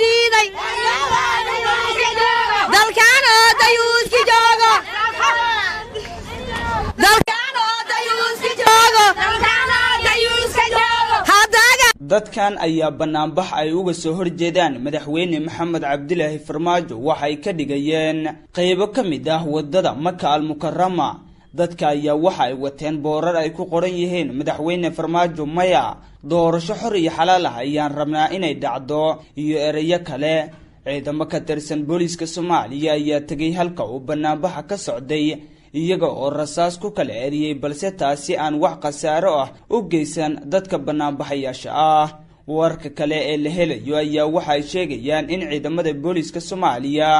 diiday dalkaan oo dayuuski joogo dadkan ayaa banaanbax ay uga soo horjeedaan madaxweyne maxamed cabdilaahi farmaajo. Waxay ka dhigayeen qaybo ka mid ah waddada maka almukarama dadka ayaa waxa ay wateen boorar ay ku qoran yihiin. Madaxweyne farmaajo maya doorasho xor iyo xalaal ah ayaan rabnaa inay dhacdo. Iyo ereyo kale ciidamo ka tirsan booliiska soomaaliya ayaa tegay halka uu banaanbaxa ka socday. Iyaga oo rasaas ku kala eriyey balse taasi aan wax khasaaro ah u geysan dadka banaanbaxayaasha ah. Warka kale ee la helayo ayaa waxa ay sheegayaan in ciidamada booliiska soomaaliya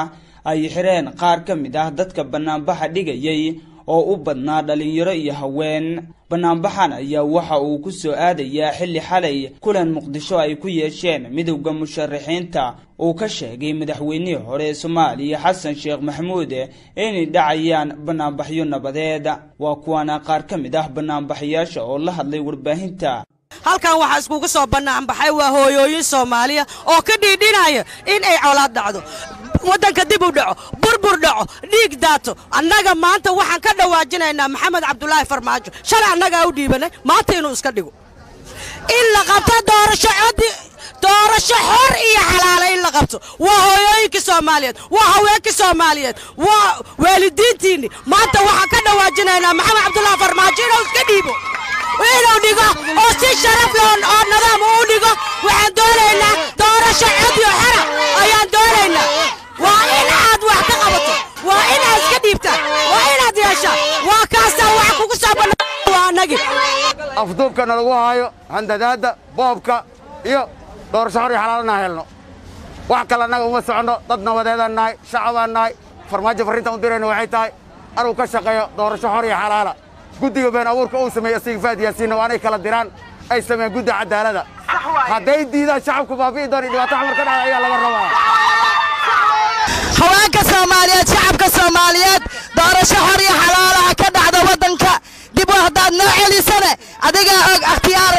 ay xireen qaar ka mid ah dadka banaanbaxa dhigayay oo u badnaa dhalinyaro iyo haween. Banaanbaxan ayaa waxa uu ku soo aadayaa xilli xalay kulan muqdisho ay ku yeesheen midowda musharaxiinta. Uu ka sheegay madaxweynihii hore ee soomaaliya xasan sheekh maxamuud inay dhacayaan banaanbaxyo nabadeed. Waa kuwaana qaar ka mid ah banaanbaxayaasha oo la hadlay warbaahinta. Halkan waxaa iskugu soo banaanbaxay waa hooyooyin soomaaliya oo ka dhiidhinaya in ay colaad dhacdo waddanka dib u dhaco burbur dhaco dhiig daato. Annaga maanta waxaan ka dhawaajinaynaa maxamed cabdulaahi farmaajo. Shalay annagaa u dhiibanay maanta inuu iska dhigo. In la qabto doorasho xor iyo xalaala in la qabto. Waa hooyooyinkii soomaaliyeed waa haweenkii soomaaliyeed waa waalidiintiinni. Maanta waxaan ka dhawaajinaynaa maxamed cabdulaahi farmaajo inuu iska dhiibo. Inuu dhigo oo si sharaf leh oo nadaam uu dhigo waxaan doonaynaa doorasho cod iyo xora ayaan doonaynaa waa inaad wax ka qabato waa dhiibtaan waa inaad yeeshaan waa kaasaa wax kugu soo banaa waa annagii afduubkana lagu haayo handadaadda boobka iyo doorasho xor iyo xalaalana helno. Wax kale annaga uma soconno dad nabadeedaan nahay shacabaan nahay farmaajo farrintaan u dirayna waxay tahay anuu ka shaqeeyo doorasho xor iyo xalaala. Guddiga been abuurka uu sameeyey asiga faad yaasiinna waa anay kala diraan ay sameeyeen guddi cadaalada. Hadday diidaan shacabku baabi'i doon iyo dhibaato xamar ka dhacda ayaa laga rabaa meesha xor iyo xalaalaha ka dhacda waddanka. Dib u haddaad noo celisane adigaa og akhtiyaar